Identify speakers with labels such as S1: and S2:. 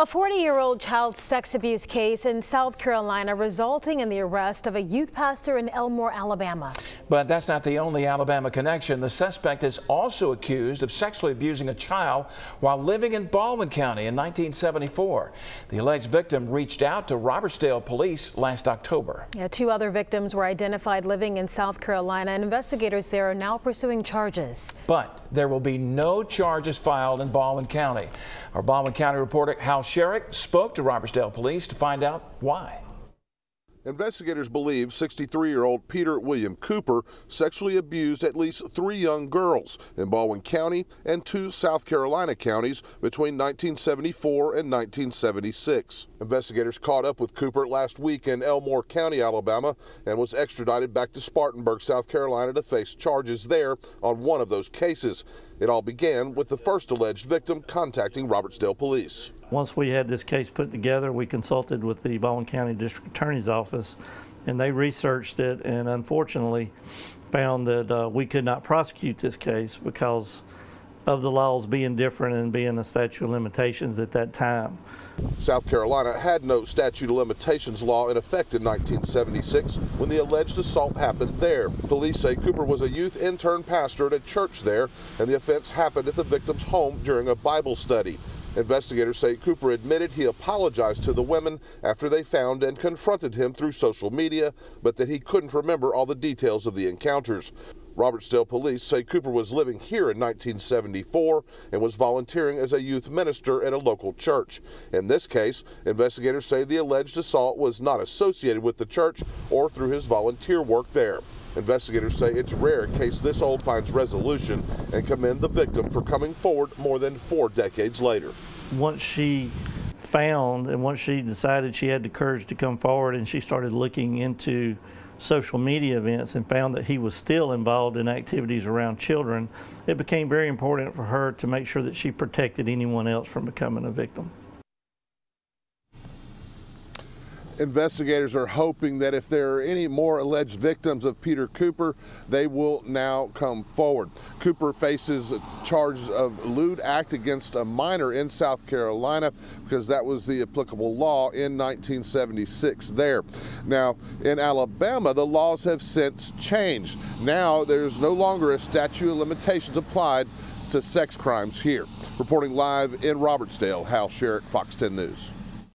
S1: A 40-year-old child sex abuse case in South Carolina resulting in the arrest of a youth pastor in Elmore, Alabama.
S2: But that's not the only Alabama connection. The suspect is also accused of sexually abusing a child while living in Baldwin County in 1974. The alleged victim reached out to Robertsdale police last October.
S1: Yeah, two other victims were identified living in South Carolina and investigators there are now pursuing charges.
S2: But there will be no charges filed in Baldwin County. Our Baldwin County reporter Hal Scheurich spoke to Robertsdale police to find out why.
S3: Investigators believe 63 year old Peter William Cooper sexually abused at least three young girls in Baldwin County and two South Carolina counties between 1974 and 1976. Investigators caught up with Cooper last week in Elmore County, Alabama, and was extradited back to Spartanburg, South Carolina to face charges there on one of those cases. It all began with the first alleged victim contacting Robertsdale police.
S4: Once we had this case put together, we consulted with the Baldwin County District Attorney's Office, and they researched it and unfortunately found that uh, we could not prosecute this case because of the laws being different and being a statute of limitations at that time.
S3: South Carolina had no statute of limitations law in effect in 1976 when the alleged assault happened there. Police say Cooper was a youth intern pastor at a church there, and the offense happened at the victim's home during a Bible study. Investigators say Cooper admitted he apologized to the women after they found and confronted him through social media, but that he couldn't remember all the details of the encounters. Robertsdale police say Cooper was living here in 1974 and was volunteering as a youth minister at a local church. In this case, investigators say the alleged assault was not associated with the church or through his volunteer work there. Investigators say it's rare a case this old finds resolution and commend the victim for coming forward more than four decades later.
S4: Once she found and once she decided she had the courage to come forward and she started looking into social media events and found that he was still involved in activities around children, it became very important for her to make sure that she protected anyone else from becoming a victim.
S3: Investigators are hoping that if there are any more alleged victims of Peter Cooper, they will now come forward. Cooper faces charges of lewd act against a minor in South Carolina because that was the applicable law in 1976 there. Now, in Alabama, the laws have since changed. Now, there's no longer a statute of limitations applied to sex crimes here. Reporting live in Robertsdale, Hal Scheurich, Fox 10 News.